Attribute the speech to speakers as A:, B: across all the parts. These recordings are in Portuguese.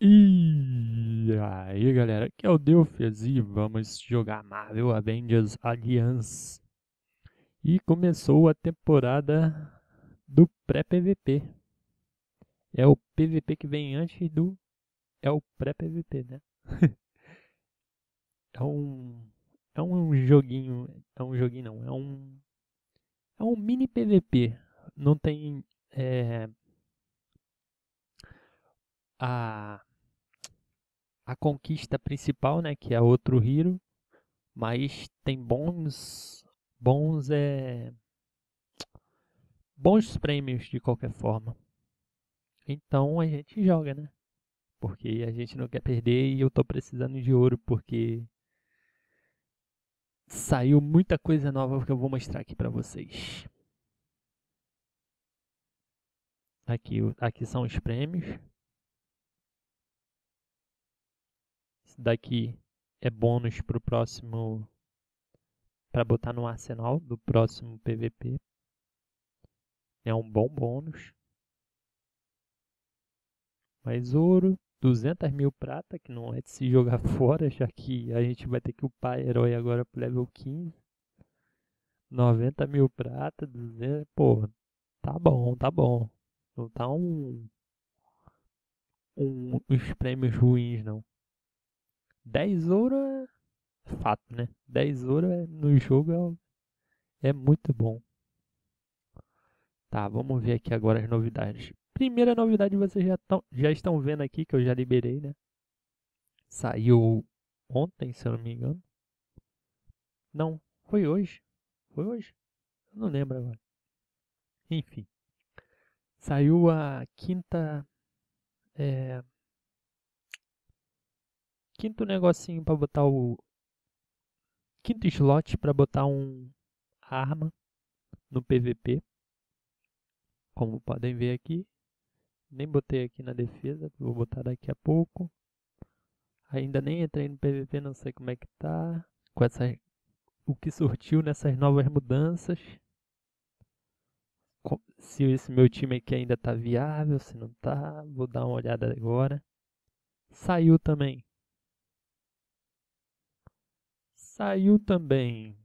A: E aí galera, aqui é o Delphias e vamos jogar Marvel Avengers Alliance. E começou a temporada do pré-PVP. É o PVP que vem antes do... é o pré-PVP, né? é um... é um joguinho, é um joguinho não, é um... é um mini PVP. Não tem... É, a, a conquista principal, né, que é outro Hero, mas tem bons bons é bons prêmios de qualquer forma. Então a gente joga, né? Porque a gente não quer perder e eu tô precisando de ouro porque saiu muita coisa nova que eu vou mostrar aqui para vocês. Aqui, aqui são os prêmios. Esse daqui é bônus para o próximo. Para botar no arsenal do próximo PVP. É um bom bônus. Mais ouro. 200 mil prata, que não é de se jogar fora, já que a gente vai ter que upar herói agora pro level 15. 90 mil prata, 200, pô, tá bom, tá bom. Não tá um, um, uns prêmios ruins, não. 10 ouro é fato, né? 10 ouro é, no jogo é, é muito bom. Tá, vamos ver aqui agora as novidades. Primeira novidade vocês já, tão, já estão vendo aqui, que eu já liberei, né? Saiu ontem, se eu não me engano. Não, foi hoje. Foi hoje? Eu não lembro agora. Enfim. Saiu a quinta... É, quinto negocinho para botar o quinto slot para botar um arma no PVP. Como podem ver aqui, nem botei aqui na defesa, vou botar daqui a pouco. Ainda nem entrei no PVP, não sei como é que tá. Com essa, o que surtiu nessas novas mudanças. Se esse meu time aqui ainda tá viável, se não tá, vou dar uma olhada agora. Saiu também Saiu também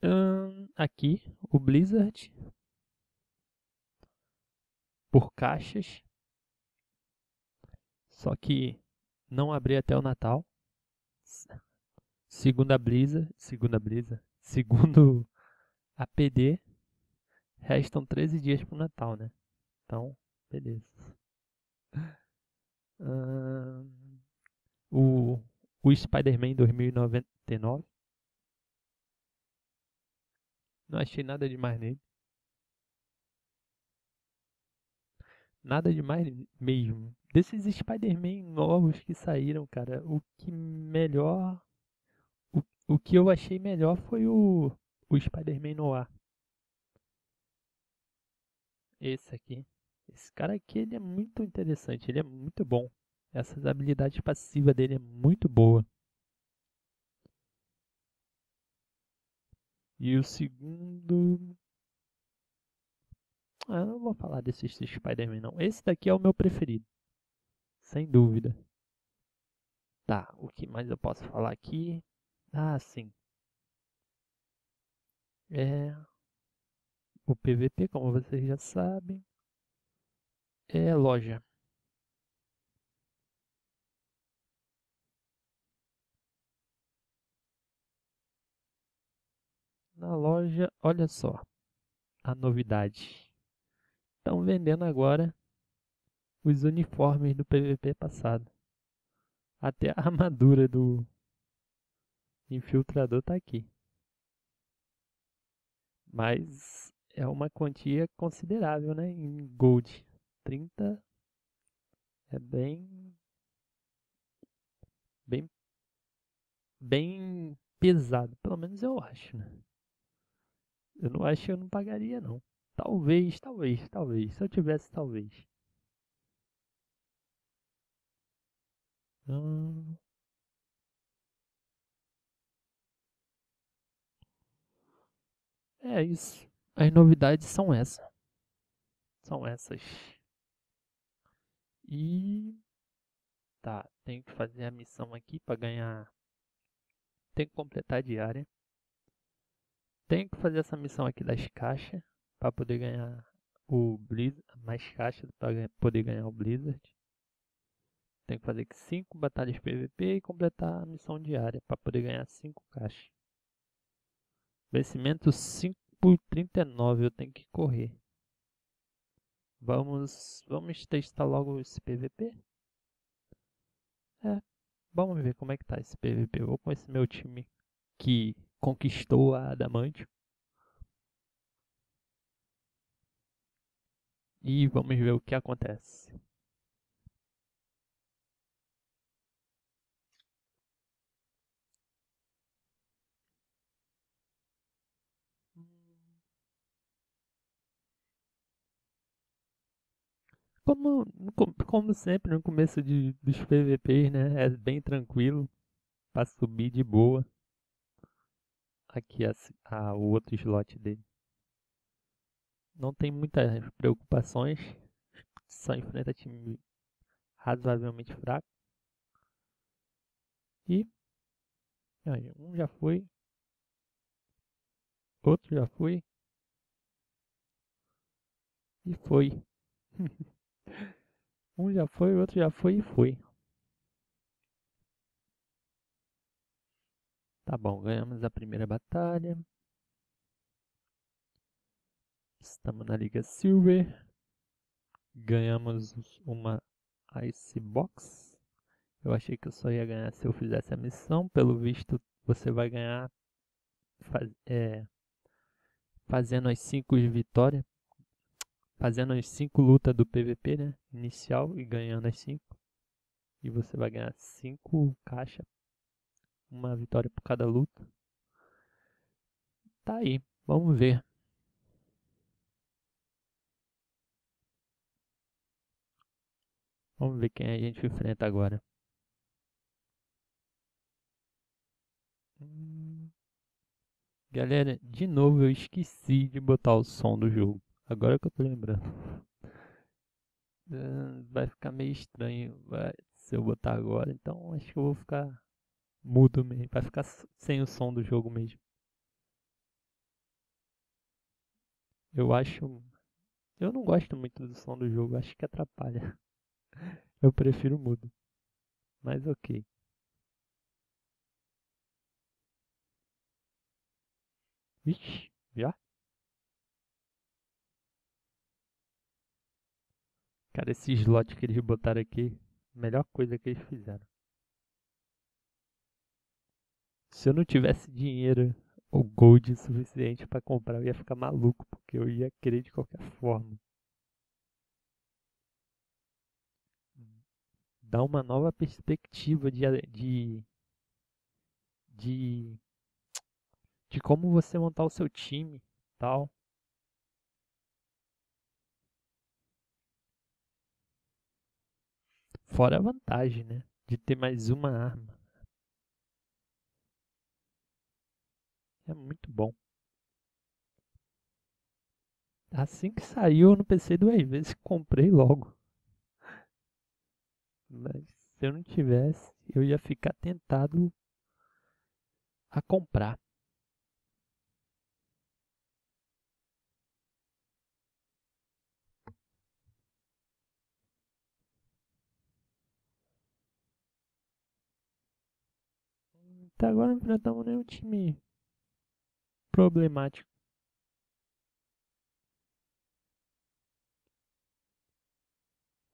A: hum, aqui o Blizzard por caixas. Só que não abri até o Natal. Segundo a Blizzard, segundo a Blizzard, segundo a PD, restam 13 dias para o Natal, né? Então, beleza. Hum, o, o Spider-Man 2099. Não achei nada demais nele. Nada demais mesmo. Desses Spider-Man novos que saíram, cara, o que melhor. O, o que eu achei melhor foi o, o Spider-Man Noir. Esse aqui. Esse cara aqui ele é muito interessante, ele é muito bom. Essa habilidade passiva dele é muito boa. E o segundo. Ah, não vou falar desse Spider-Man não. Esse daqui é o meu preferido. Sem dúvida. Tá, o que mais eu posso falar aqui? Ah, sim. É. O PVP, como vocês já sabem. É loja. Na loja, olha só a novidade. Estão vendendo agora os uniformes do PVP passado. Até a armadura do infiltrador tá aqui. Mas é uma quantia considerável, né? Em gold. 30 é bem bem bem pesado, pelo menos eu acho, né? Eu não acho que eu não pagaria, não. Talvez, talvez, talvez. Se eu tivesse, talvez. Hum... É isso. As novidades são essas. São essas. E tá, tenho que fazer a missão aqui para ganhar. Tenho que completar a diária. Tenho que fazer essa missão aqui das caixas para poder ganhar o Blizzard, mais caixas para poder ganhar o Blizzard. Tenho que fazer 5 batalhas PVP e completar a missão diária para poder ganhar 5 caixas. Vencimento 5 por 39 eu tenho que correr. Vamos, vamos testar logo esse PVP? É, vamos ver como é que tá esse PVP. Vou com esse meu time que conquistou a Adamantio. E vamos ver o que acontece. Como, como sempre no começo de, dos PVPs, né? É bem tranquilo para subir de boa. Aqui a, a, o outro slot dele. Não tem muitas preocupações. Só enfrenta time razoavelmente fraco. E um já foi. Outro já foi. E foi. Um já foi, outro já foi e foi. Tá bom, ganhamos a primeira batalha. Estamos na Liga Silver. Ganhamos uma Ice Box. Eu achei que eu só ia ganhar se eu fizesse a missão. Pelo visto, você vai ganhar faz, é, fazendo as 5 vitórias fazendo as 5 lutas do PVP, né? Inicial e ganhando as 5. E você vai ganhar 5 caixas. Uma vitória por cada luta. Tá aí, vamos ver. Vamos ver quem a gente enfrenta agora. Hum. Galera, de novo eu esqueci de botar o som do jogo. Agora que eu tô lembrando. Ah, vai ficar meio estranho se eu botar agora, então acho que eu vou ficar mudo mesmo. Vai ficar sem o som do jogo mesmo. Eu acho. Eu não gosto muito do som do jogo, acho que atrapalha. Eu prefiro mudo. Mas ok. Vixe, já? Cara, esse slot que eles botaram aqui, melhor coisa que eles fizeram. Se eu não tivesse dinheiro ou gold suficiente para comprar, eu ia ficar maluco, porque eu ia querer de qualquer forma. Dá uma nova perspectiva de, de, de, de como você montar o seu time, tal. Fora a vantagem, né? De ter mais uma arma. É muito bom. Assim que saiu no PC duas vezes, comprei logo. Mas se eu não tivesse, eu ia ficar tentado a comprar. Até agora não enfrentamos nenhum time problemático.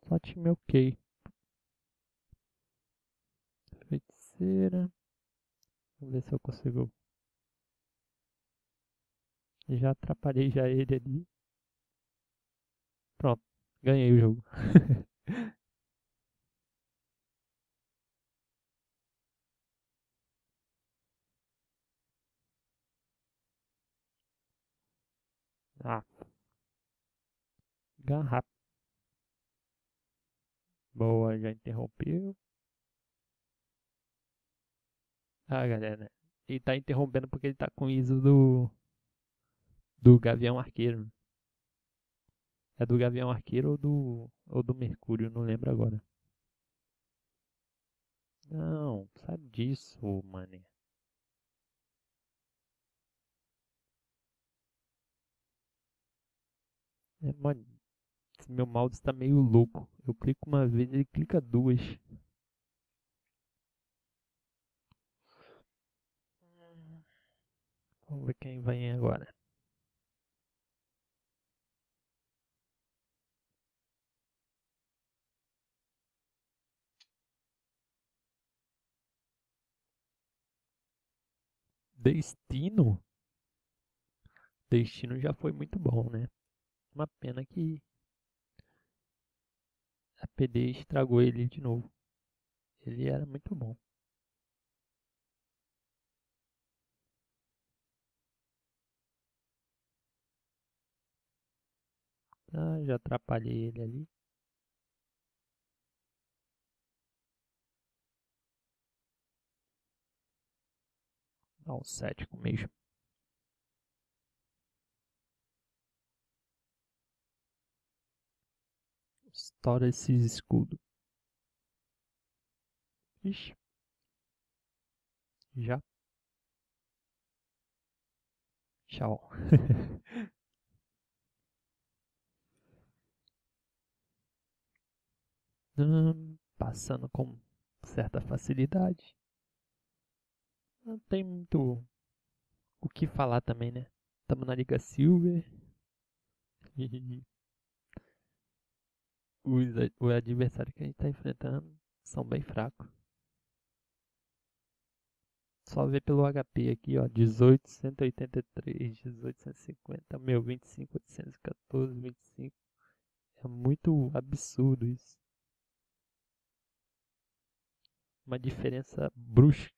A: Só time ok. Feiticeira. Vamos ver se eu consigo. Já atrapalhei já ele ali. Pronto, ganhei o jogo. Ah. Garrafa. Boa, já interrompeu. Ah, galera. Ele tá interrompendo porque ele tá com ISO do. Do Gavião Arqueiro. É do Gavião Arqueiro ou do, ou do Mercúrio, não lembro agora. Não, sabe disso, mané. É, mano, meu mouse está meio louco. Eu clico uma vez, ele clica duas. Vamos ver quem vem agora. Destino? Destino já foi muito bom, né? Uma pena que a PD estragou ele de novo. Ele era muito bom. Ah, já atrapalhei ele ali. Dá um cético mesmo. Estoura esses escudos. Ixi. Já. Tchau. hum, passando com certa facilidade. Não tem muito o que falar também, né? Estamos na Liga Silver. Os, o adversário que a gente está enfrentando são bem fracos. Só ver pelo HP aqui, ó, 1883, 1850, meu 25, 814, 25. É muito absurdo isso. Uma diferença brusca.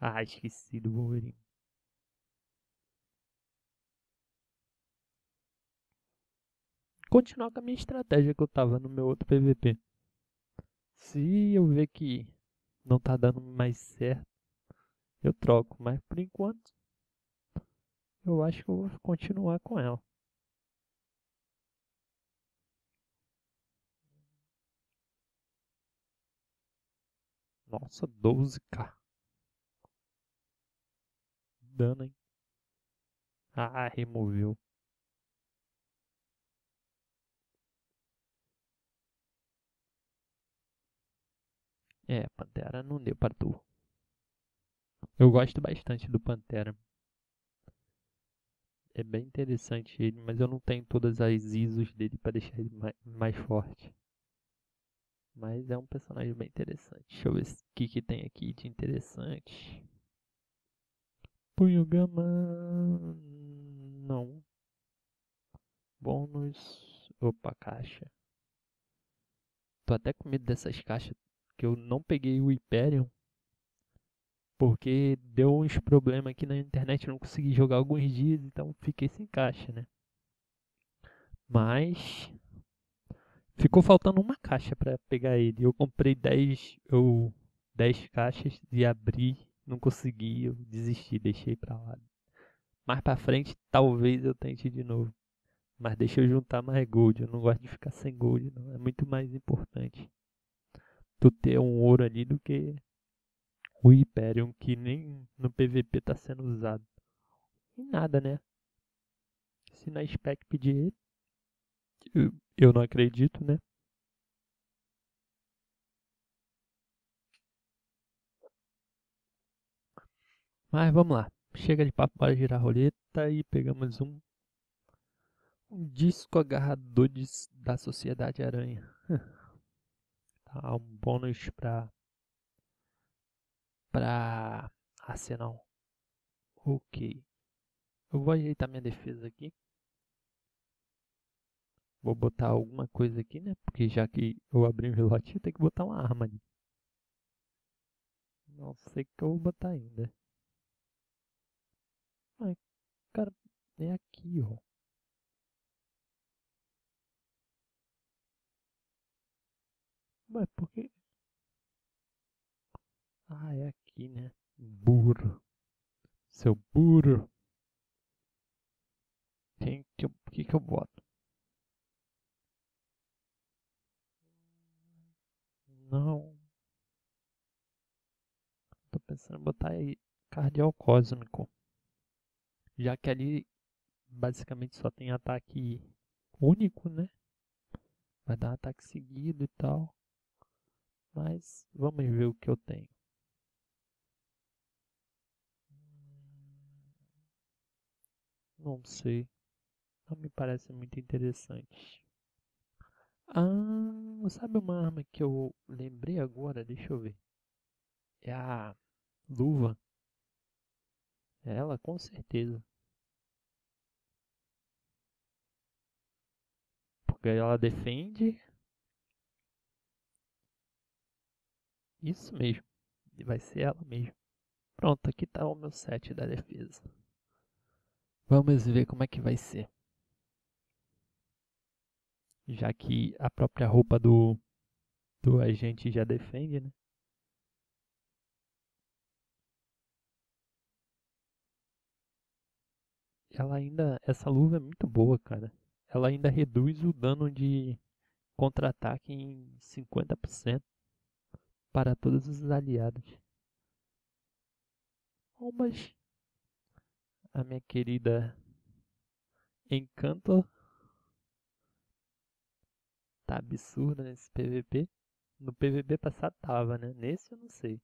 A: Ah, esqueci do Wolverine. Continuar com a minha estratégia que eu tava no meu outro PVP. Se eu ver que não tá dando mais certo, eu troco. Mas por enquanto, eu acho que eu vou continuar com ela. Nossa, 12k dano, hein? Ah, removeu. É, Pantera não deu para tu. Eu gosto bastante do Pantera. É bem interessante ele, mas eu não tenho todas as ISOs dele para deixar ele mais, mais, forte. Mas é um personagem bem interessante. Deixa eu ver o que, que tem aqui de interessante. Punho Gama. Não. Bônus. Opa, caixa. Tô até com medo dessas caixas. Que eu não peguei o Hyperion. Porque deu uns problemas aqui na internet. Não consegui jogar alguns dias. Então fiquei sem caixa, né? Mas. Ficou faltando uma caixa para pegar ele. Eu comprei 10, eu, 10 caixas e abri não consegui, eu desisti, deixei pra lá. Mais pra frente, talvez eu tente de novo. Mas deixa eu juntar mais gold. Eu não gosto de ficar sem gold, não. É muito mais importante tu ter um ouro ali do que o Hyperion, que nem no PVP tá sendo usado. E nada, né? Se na spec pedir ele, eu, não acredito, né? Mas vamos lá. Chega de papo para girar a roleta e pegamos um, um disco agarrador de, da Sociedade Aranha. tá, um bônus para para Arsenal. Ok. Eu vou ajeitar minha defesa aqui. Vou botar alguma coisa aqui, né? Porque já que eu abri um relote, eu tenho que botar uma arma ali. Não sei o que eu vou botar ainda. Ai, cara, é aqui, ó. Mas por que? Ah, é aqui, né? Burro. Seu burro. Quem que eu, que que eu boto? Não. Tô pensando em botar aí cardeal cósmico. Já que ali basicamente só tem ataque único, né? Vai dar ataque seguido e tal. Mas vamos ver o que eu tenho. Não sei. Não me parece muito interessante. Ah, sabe uma arma que eu lembrei agora? Deixa eu ver. É a luva. Ela, com certeza. Porque ela defende. Isso mesmo. Vai ser ela mesmo. Pronto, aqui está o meu set da defesa. Vamos ver como é que vai ser. Já que a própria roupa do, do agente já defende, né? Ela ainda, essa luva é muito boa, cara. Ela ainda reduz o dano de contra-ataque em 50% para todos os aliados. Oh, mas a minha querida Encanto tá absurda nesse PVP. No PVP passado tava, né? Nesse eu não sei.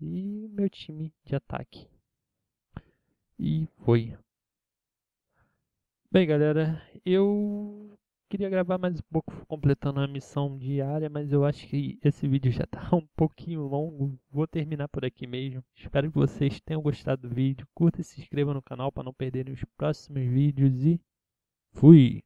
A: E meu time de ataque. E foi. Bem, galera, eu queria gravar mais um pouco completando a missão diária, mas eu acho que esse vídeo já tá um pouquinho longo. Vou terminar por aqui mesmo. Espero que vocês tenham gostado do vídeo. Curta e se inscreva no canal para não perderem os próximos vídeos e fui!